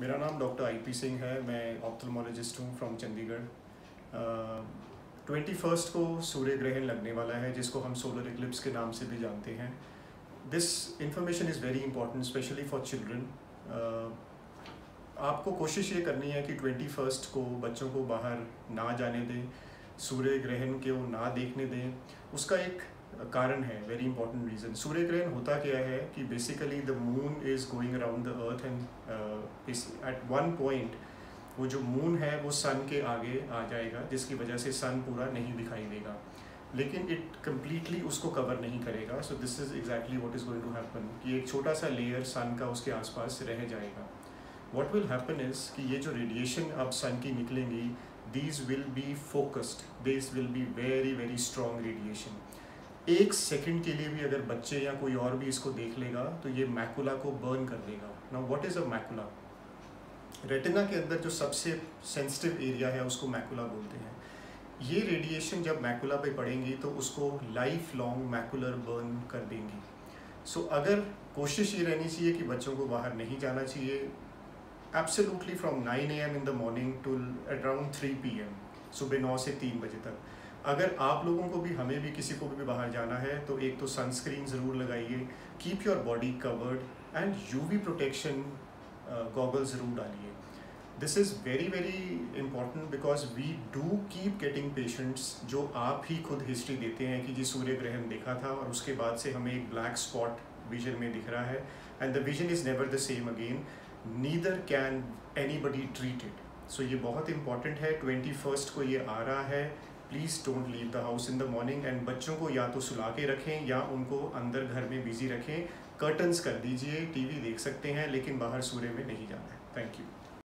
मेरा नाम doctor I P Singh है, मैं ऑप्थलमोलॉजिस्ट हूँ फ्रॉम चंडीगढ़। ट्वेंटी फ़र्स्ट को सूर्य ग्रहण लगने वाला है, जिसको हम सोलर इक्लिप्स के नाम से भी जानते हैं। This information is very important specially for children आपको कोशिश ये करनी है कि ट्वेंटी फ़र्स्ट को बच्चों को बाहर ना जाने दें सूर्य ग्रहण के वो ना देखने दें। उसका एक कारण है वेरी इंपॉर्टेंट रीज़न सूर्य ग्रहण होता क्या है कि basically the moon is going around the earth and at one point वो जो मून है वो सन के आगे आ जाएगा, जिसकी वजह से सन पूरा नहीं दिखाई देगा। लेकिन इट कम्प्लीटली उसको कवर नहीं करेगा। So this is exactly what is going to happen कि एक छोटा सा लेयर सन का उसके आसपास रह जाएगा। वॉट विल हैपन इज़ कि ये जो रेडिएशन अब सन की निकलेंगी these will be focused this will be very very strong radiation एक सेकंड के लिए भी अगर बच्चे या कोई और भी इसको देख लेगा तो ये मैकुला को बर्न कर देगा। ना what is a macula retina के अंदर जो सबसे सेंसिटिव एरिया है उसको मैकुला बोलते हैं। ये रेडिएशन जब मैकुला पे पड़ेंगी तो उसको लाइफ लॉन्ग मैकुलर बर्न कर देंगी। सो so, अगर कोशिश ये रहनी चाहिए कि बच्चों को बाहर नहीं जाना चाहिए absolutely from nine A M in the morning to around three P M सुबह नौ से तीन बजे तक। अगर आप लोगों को भी, हमें भी किसी को भी बाहर जाना है तो एक तो सनस्क्रीन ज़रूर लगाइए keep your body covered and UV protection goggle ज़रूर डालिए। This is very very important because we do keep getting patients जो आप ही खुद हिस्ट्री देते हैं कि जी सूर्य ग्रहण देखा था और उसके बाद से हमें एक ब्लैक स्पॉट विजन में दिख रहा है and the vision is never the same again neither can anybody treat it so ये बहुत इंपॉर्टेंट है ट्वेंटी फ़र्स्ट को ये आ रहा है please don't leave the house in the morning and बच्चों को या तो सुला के रखें या उनको अंदर घर में बिज़ी रखें। कर्टन्स कर दीजिए टीवी देख सकते हैं, लेकिन बाहर सूर्य में नहीं जाना है। Thank you